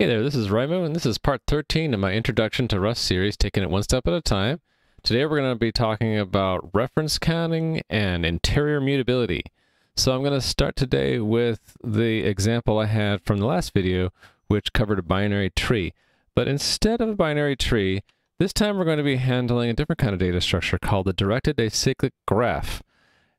Hey there, this is Rhymu, and this is part 13 of my Introduction to Rust series, taking it one step at a time. Today we're going to be talking about reference counting and interior mutability. So I'm going to start today with the example I had from the last video, which covered a binary tree. But instead of a binary tree, this time we're going to be handling a different kind of data structure called the directed acyclic graph.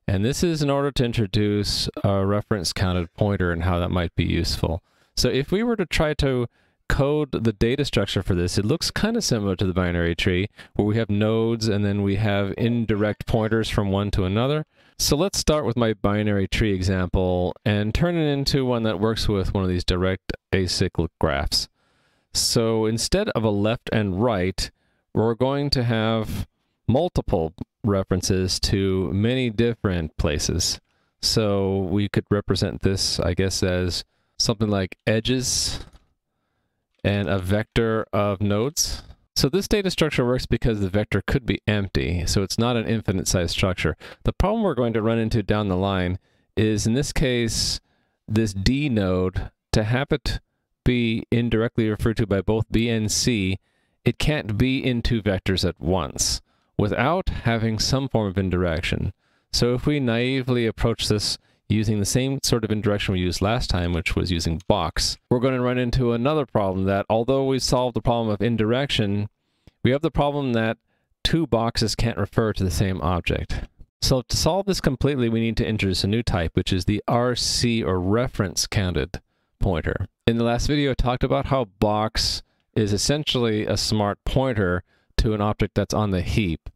And this is in order to introduce a reference counted pointer and how that might be useful. So if we were to try to code the data structure for this, it looks kind of similar to the binary tree, where we have nodes and then we have indirect pointers from one to another. So let's start with my binary tree example and turn it into one that works with one of these direct acyclic graphs. So instead of a left and right, we're going to have multiple references to many different places. So we could represent this, I guess, as something like edges and a vector of nodes. So this data structure works because the vector could be empty, so it's not an infinite size structure. The problem we're going to run into down the line is in this case, this D node, to have it be indirectly referred to by both B and C, it can't be in two vectors at once without having some form of indirection. So if we naively approach this using the same sort of indirection we used last time, which was using box, we're going to run into another problem that although we solved the problem of indirection, we have the problem that two boxes can't refer to the same object. So to solve this completely, we need to introduce a new type, which is the RC or reference counted pointer. In the last video, I talked about how box is essentially a smart pointer to an object that's on the heap.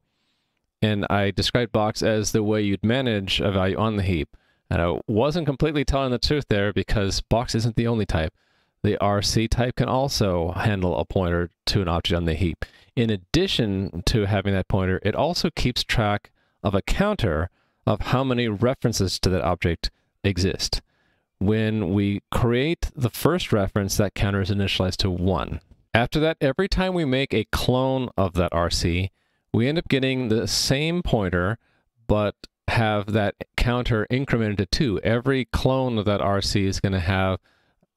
And I described box as the way you'd manage a value on the heap. And I wasn't completely telling the truth there because box isn't the only type. The RC type can also handle a pointer to an object on the heap. In addition to having that pointer, it also keeps track of a counter of how many references to that object exist. When we create the first reference, that counter is initialized to 1. After that, every time we make a clone of that RC, we end up getting the same pointer, but have that counter incremented to two. Every clone of that RC is going to have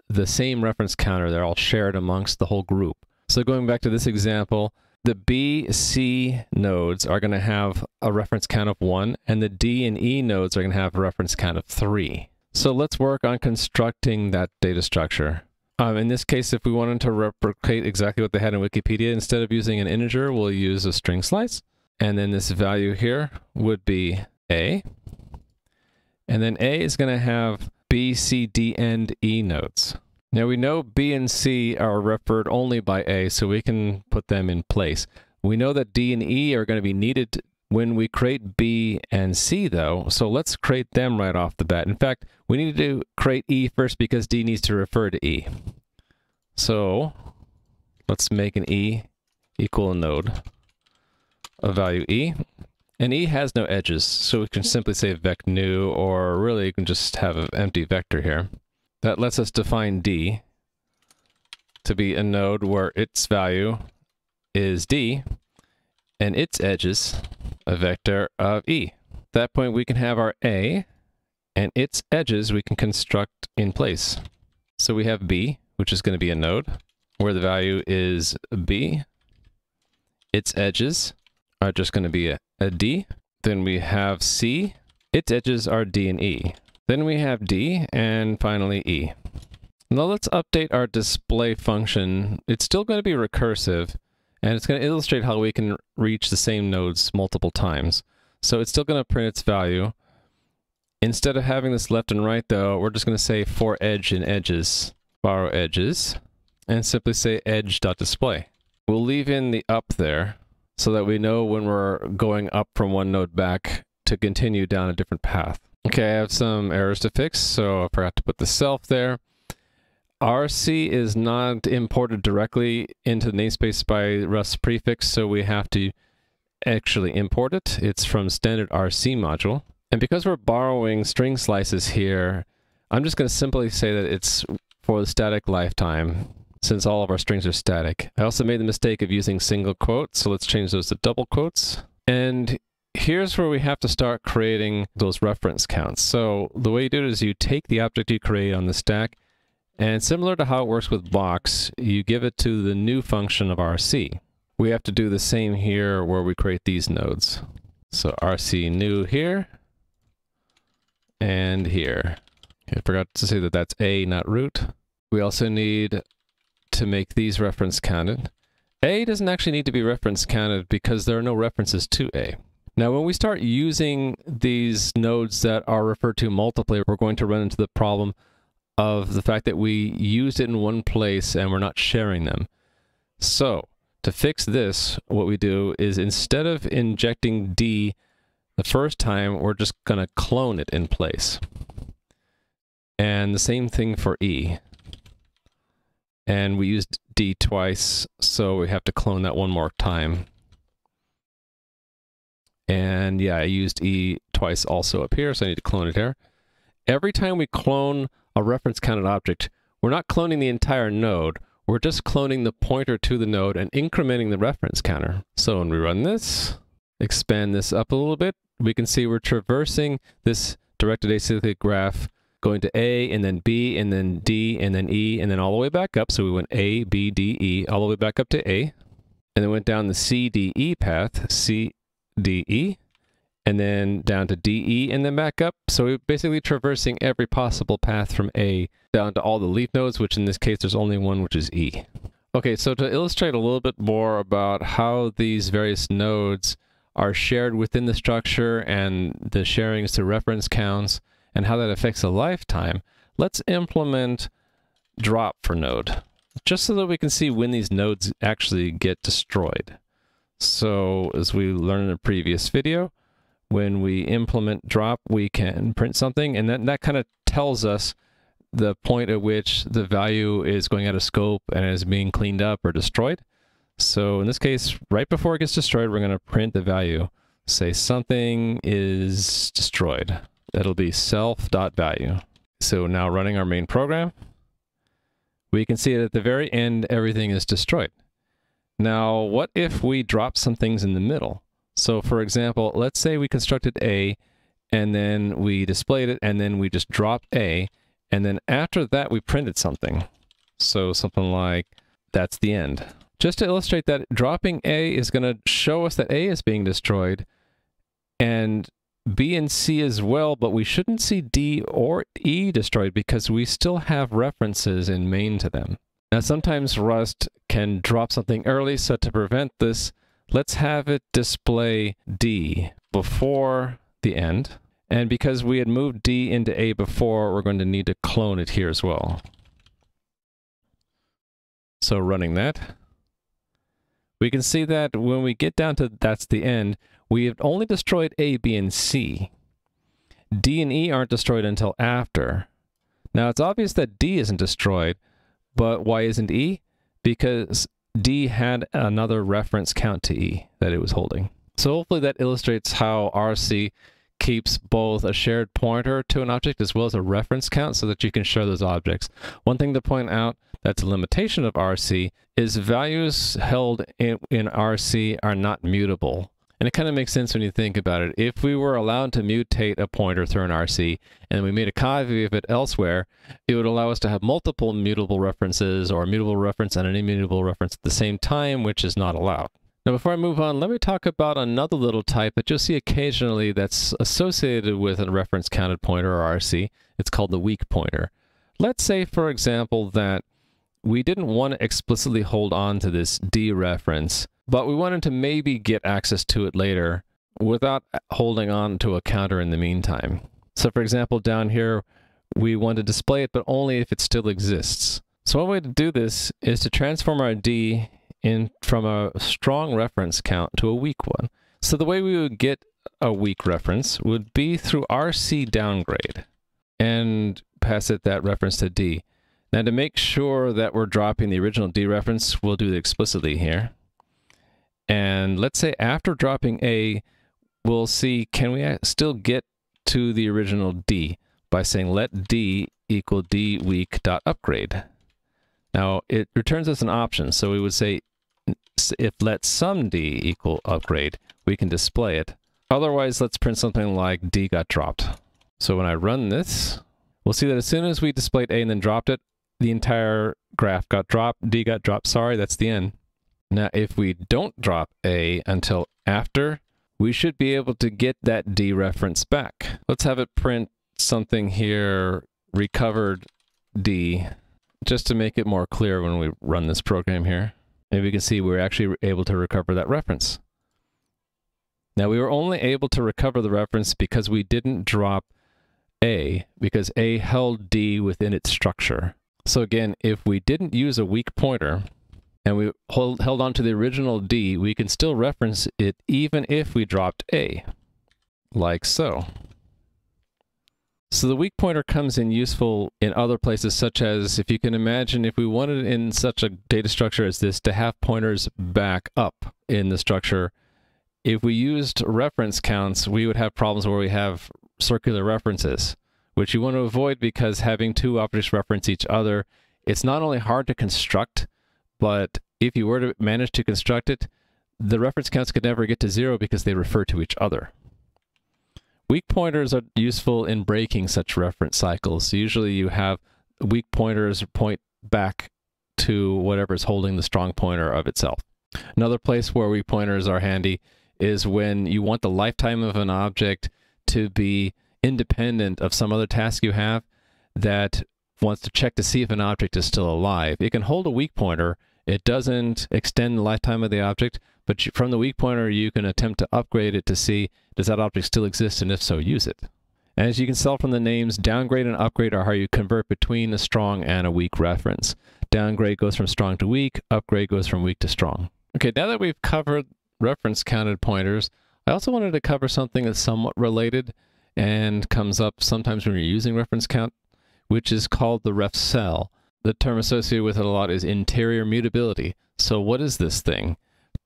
the same reference counter. They're all shared amongst the whole group. So going back to this example, the B, C nodes are going to have a reference count of one, and the D and E nodes are going to have a reference count of three. So let's work on constructing that data structure. Um, in this case, if we wanted to replicate exactly what they had in Wikipedia, instead of using an integer, we'll use a string slice. And then this value here would be a. And then A is going to have B, C, D, and E nodes. Now we know B and C are referred only by A, so we can put them in place. We know that D and E are going to be needed when we create B and C though, so let's create them right off the bat. In fact, we need to create E first because D needs to refer to E. So let's make an E equal a node of value E. And E has no edges, so we can simply say vec new, or really you can just have an empty vector here. That lets us define D to be a node where its value is D, and its edges a vector of E. At that point we can have our A, and its edges we can construct in place. So we have B, which is going to be a node, where the value is B. Its edges are just going to be a, a D. Then we have C. Its edges are D and E. Then we have D, and finally E. Now let's update our display function. It's still going to be recursive, and it's going to illustrate how we can reach the same nodes multiple times. So it's still going to print its value. Instead of having this left and right though, we're just going to say for edge and edges, borrow edges, and simply say edge.display. We'll leave in the up there so that we know when we're going up from one node back to continue down a different path. Okay, I have some errors to fix, so I forgot to put the self there. RC is not imported directly into the namespace by Rust prefix, so we have to actually import it. It's from standard RC module. And because we're borrowing string slices here, I'm just going to simply say that it's for the static lifetime, since all of our strings are static. I also made the mistake of using single quotes, so let's change those to double quotes. And here's where we have to start creating those reference counts. So the way you do it is you take the object you create on the stack, And similar to how it works with box, you give it to the new function of RC. We have to do the same here where we create these nodes. So RC new here and here. I forgot to say that that's A, not root. We also need to make these reference counted. A doesn't actually need to be reference counted because there are no references to A. Now, when we start using these nodes that are referred to multiply, we're going to run into the problem of the fact that we used it in one place and we're not sharing them. So, to fix this, what we do is instead of injecting D the first time, we're just going to clone it in place. And the same thing for E. And we used D twice, so we have to clone that one more time. And yeah, I used E twice also up here, so I need to clone it here. Every time we clone a reference counted object, we're not cloning the entire node, we're just cloning the pointer to the node and incrementing the reference counter. So when we run this, expand this up a little bit, we can see we're traversing this directed acyclic graph going to A and then B and then D and then E and then all the way back up. So we went A, B, D, E, all the way back up to A. And then went down the C, D, E path, C, D, E, and then down to D, E, and then back up. So we're basically traversing every possible path from A down to all the leaf nodes, which in this case, there's only one, which is E. Okay, so to illustrate a little bit more about how these various nodes are shared within the structure and the sharings to reference counts, and how that affects a lifetime, let's implement drop for node, just so that we can see when these nodes actually get destroyed. So as we learned in a previous video, when we implement drop, we can print something, and that, that kind of tells us the point at which the value is going out of scope and is being cleaned up or destroyed. So in this case, right before it gets destroyed, we're going to print the value. Say something is destroyed. That'll be self.value. So now running our main program, we can see that at the very end, everything is destroyed. Now, what if we drop some things in the middle? So for example, let's say we constructed A and then we displayed it and then we just dropped A and then after that we printed something. So something like that's the end. Just to illustrate that dropping A is going to show us that A is being destroyed and B and C as well, but we shouldn't see D or E destroyed because we still have references in main to them. Now sometimes Rust can drop something early, so to prevent this, let's have it display D before the end. And because we had moved D into A before, we're going to need to clone it here as well. So running that, we can see that when we get down to that's the end, we have only destroyed A, B, and C. D and E aren't destroyed until after. Now it's obvious that D isn't destroyed, but why isn't E? Because D had another reference count to E that it was holding. So hopefully that illustrates how RC keeps both a shared pointer to an object as well as a reference count so that you can share those objects. One thing to point out that's a limitation of RC is values held in, in RC are not mutable. And it kind of makes sense when you think about it. If we were allowed to mutate a pointer through an RC and we made a copy of it elsewhere, it would allow us to have multiple mutable references or a mutable reference and an immutable reference at the same time, which is not allowed. Now, before I move on, let me talk about another little type that you'll see occasionally that's associated with a reference counted pointer or RC. It's called the weak pointer. Let's say, for example, that we didn't want to explicitly hold on to this D reference but we wanted to maybe get access to it later without holding on to a counter in the meantime. So for example, down here, we want to display it, but only if it still exists. So one way to do this is to transform our D in from a strong reference count to a weak one. So the way we would get a weak reference would be through RC downgrade and pass it that reference to D. Now to make sure that we're dropping the original D reference, we'll do it explicitly here. And let's say after dropping A, we'll see, can we still get to the original D by saying let D equal D weak dot upgrade. Now it returns us an option. So we would say if let some D equal upgrade, we can display it. Otherwise, let's print something like D got dropped. So when I run this, we'll see that as soon as we displayed A and then dropped it, the entire graph got dropped, D got dropped. Sorry, that's the end. Now, if we don't drop A until after, we should be able to get that D reference back. Let's have it print something here, recovered D, just to make it more clear when we run this program here. Maybe we can see we're actually able to recover that reference. Now, we were only able to recover the reference because we didn't drop A, because A held D within its structure. So again, if we didn't use a weak pointer, and we hold, held on to the original D, we can still reference it even if we dropped A, like so. So the weak pointer comes in useful in other places, such as if you can imagine if we wanted in such a data structure as this to have pointers back up in the structure, if we used reference counts, we would have problems where we have circular references, which you want to avoid because having two objects reference each other, it's not only hard to construct, but if you were to manage to construct it, the reference counts could never get to zero because they refer to each other. Weak pointers are useful in breaking such reference cycles. Usually you have weak pointers point back to whatever is holding the strong pointer of itself. Another place where weak pointers are handy is when you want the lifetime of an object to be independent of some other task you have that wants to check to see if an object is still alive. It can hold a weak pointer. It doesn't extend the lifetime of the object, but from the weak pointer, you can attempt to upgrade it to see does that object still exist, and if so, use it. As you can tell from the names, downgrade and upgrade are how you convert between a strong and a weak reference. Downgrade goes from strong to weak, upgrade goes from weak to strong. Okay, now that we've covered reference counted pointers, I also wanted to cover something that's somewhat related and comes up sometimes when you're using reference count, which is called the ref cell. The term associated with it a lot is interior mutability. So what is this thing?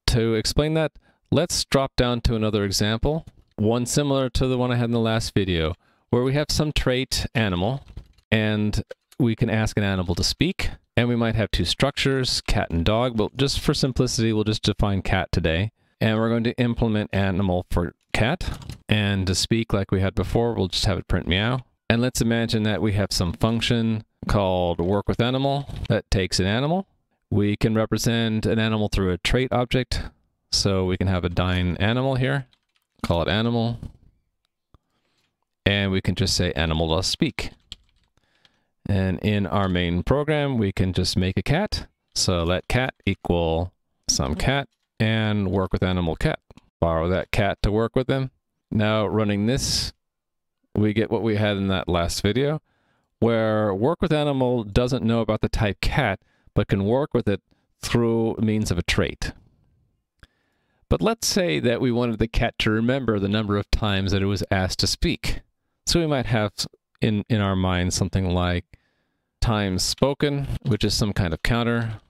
To explain that, let's drop down to another example, one similar to the one I had in the last video, where we have some trait animal, and we can ask an animal to speak, and we might have two structures, cat and dog, but just for simplicity, we'll just define cat today. And we're going to implement animal for cat. And to speak like we had before, we'll just have it print meow. And let's imagine that we have some function called work with animal that takes an animal. We can represent an animal through a trait object. So we can have a dyn animal here, call it animal. And we can just say animal does speak. And in our main program, we can just make a cat. So let cat equal some mm-hmm. cat and work with animal cat. Borrow that cat to work with them. Now running this, we get what we had in that last video, where work with animal doesn't know about the type cat, but can work with it through means of a trait. But let's say that we wanted the cat to remember the number of times that it was asked to speak. So we might have in, in our mind something like times spoken, which is some kind of counter,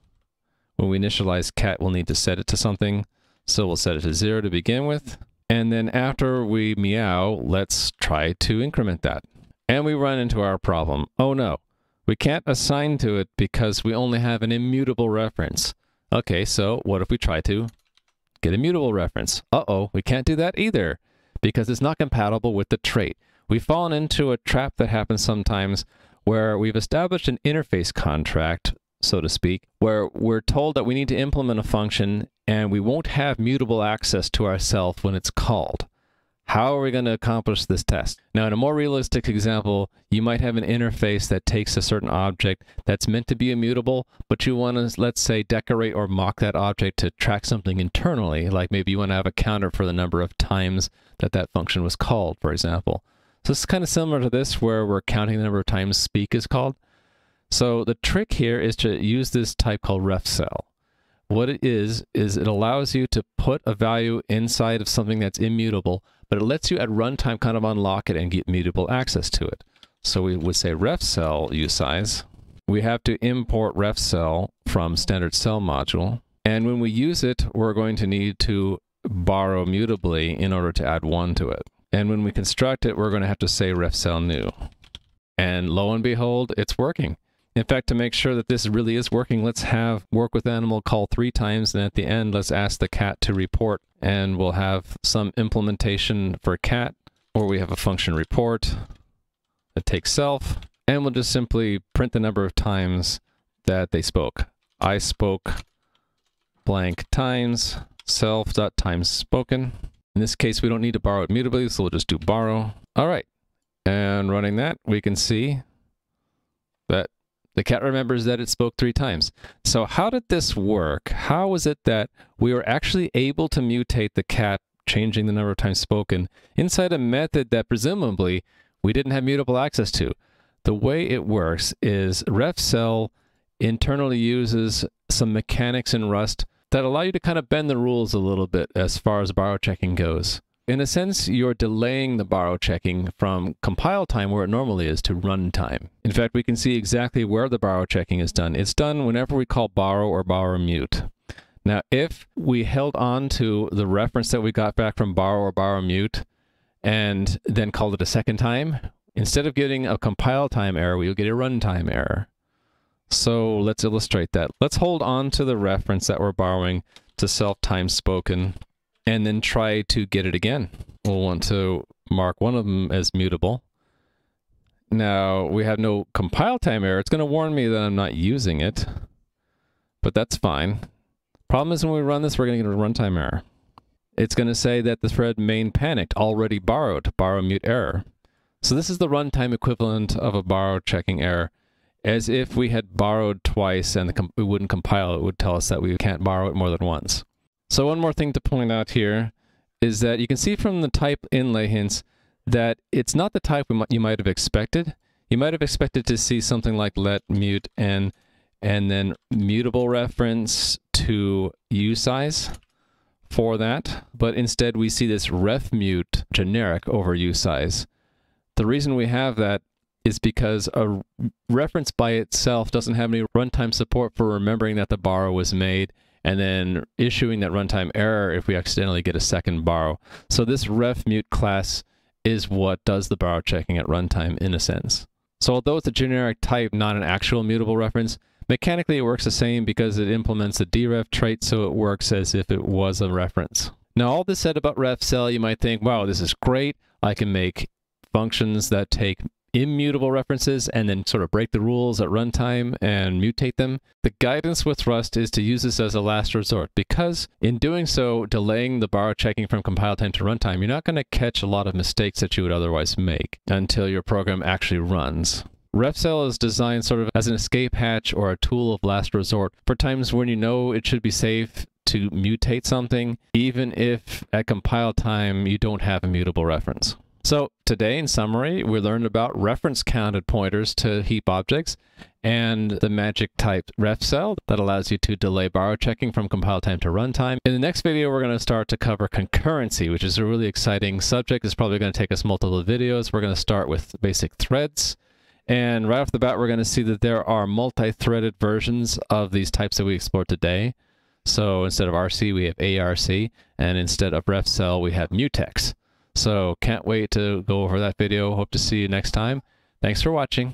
when we initialize cat, we'll need to set it to something. So we'll set it to zero to begin with. And then after we meow, let's try to increment that. And we run into our problem. Oh no, we can't assign to it because we only have an immutable reference. Okay, so what if we try to get a mutable reference? Uh-oh, we can't do that either because it's not compatible with the trait. We've fallen into a trap that happens sometimes where we've established an interface contract so to speak, where we're told that we need to implement a function and we won't have mutable access to ourself when it's called. How are we going to accomplish this test? Now, in a more realistic example, you might have an interface that takes a certain object that's meant to be immutable, but you want to, let's say, decorate or mock that object to track something internally, like maybe you want to have a counter for the number of times that that function was called, for example. So it's kind of similar to this, where we're counting the number of times speak is called. So the trick here is to use this type called ref cell. What it is, is it allows you to put a value inside of something that's immutable, but it lets you at runtime kind of unlock it and get mutable access to it. So we would say ref cell usize. We have to import ref cell from standard cell module. And when we use it, we're going to need to borrow mutably in order to add one to it. And when we construct it, we're going to have to say ref cell new. And lo and behold, it's working. In fact, to make sure that this really is working, let's have work with animal call three times, and at the end, let's ask the cat to report, and we'll have some implementation for cat, or we have a function report that takes self, And we'll just simply print the number of times that they spoke. I spoke blank times self dot times spoken. In this case, we don't need to borrow it mutably, so we'll just do borrow. All right. And running that, we can see that the cat remembers that it spoke three times. So how did this work? How was it that we were actually able to mutate the cat, changing the number of times spoken, inside a method that presumably we didn't have mutable access to? The way it works is refcell internally uses some mechanics in Rust that allow you to kind of bend the rules a little bit as far as borrow checking goes. In a sense, you're delaying the borrow checking from compile time where it normally is to run time. In fact, we can see exactly where the borrow checking is done. It's done whenever we call borrow or borrow mute. Now, if we held on to the reference that we got back from borrow or borrow mute and then called it a second time, instead of getting a compile time error, we would get a runtime error. So let's illustrate that. Let's hold on to the reference that we're borrowing to self time spoken and then try to get it again. We'll want to mark one of them as mutable. Now we have no compile time error. It's going to warn me that I'm not using it, but that's fine. Problem is when we run this, we're going to get a runtime error. It's going to say that the thread main panicked, already borrowed, borrow mute error. So this is the runtime equivalent of a borrow checking error as if we had borrowed twice and we wouldn't compile, it would tell us that we can't borrow it more than once. So one more thing to point out here is that you can see from the type inlay hints that it's not the type you might have expected. You might have expected to see something like let mute and and then mutable reference to u size for that, but instead we see this ref mute generic over u size. The reason we have that is because a reference by itself doesn't have any runtime support for remembering that the borrow was made and then issuing that runtime error if we accidentally get a second borrow. So this ref mute class is what does the borrow checking at runtime in a sense. So although it's a generic type, not an actual mutable reference, mechanically it works the same because it implements the deref trait so it works as if it was a reference. Now all this said about refcell, you might think, wow, this is great. I can make functions that take immutable references and then sort of break the rules at runtime and mutate them. The guidance with Rust is to use this as a last resort because in doing so, delaying the borrow checking from compile time to runtime, you're not going to catch a lot of mistakes that you would otherwise make until your program actually runs. Refcell is designed sort of as an escape hatch or a tool of last resort for times when you know it should be safe to mutate something, even if at compile time you don't have a mutable reference. So today, in summary, we learned about reference counted pointers to heap objects and the magic type refcell that allows you to delay borrow checking from compile time to runtime. In the next video, we're going to start to cover concurrency, which is a really exciting subject. It's probably going to take us multiple videos. We're going to start with basic threads. And right off the bat, we're going to see that there are multi-threaded versions of these types that we explored today. So instead of RC, we have ARC, and instead of refcell, we have mutex. So can't wait to go over that video. Hope to see you next time. Thanks for watching.